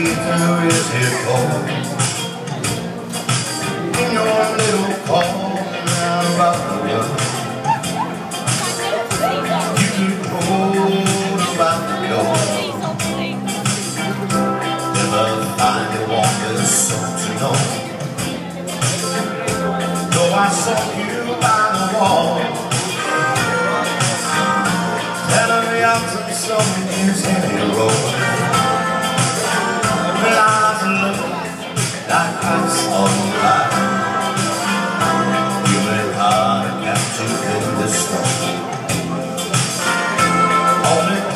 it go In your little corner of the world You could hold about the door Never find a woman so to know Though I saw you by the wall Telling me I'm some song is any road ice on heart captured in the storm.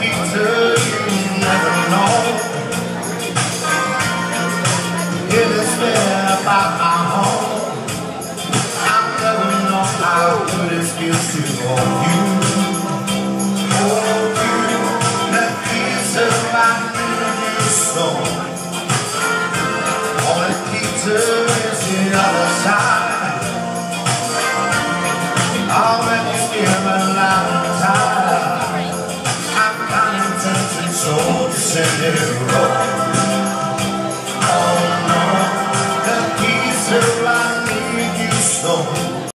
You never know. It is my home. I never know how good it feels to hold you. I'll make you feel